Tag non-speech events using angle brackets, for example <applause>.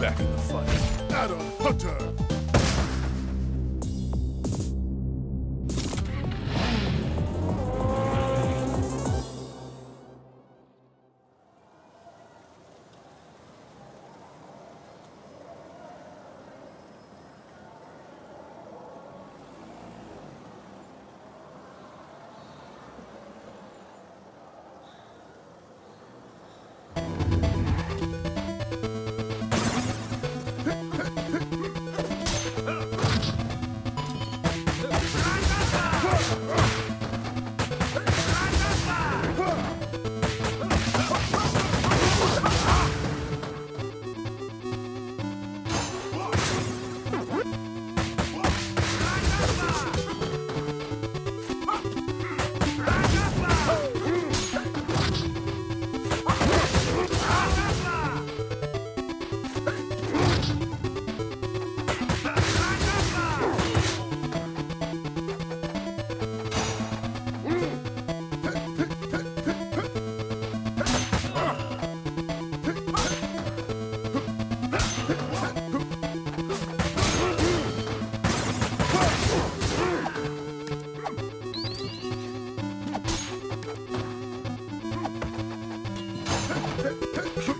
back in the fight. Adam Hunter. Strike! <laughs>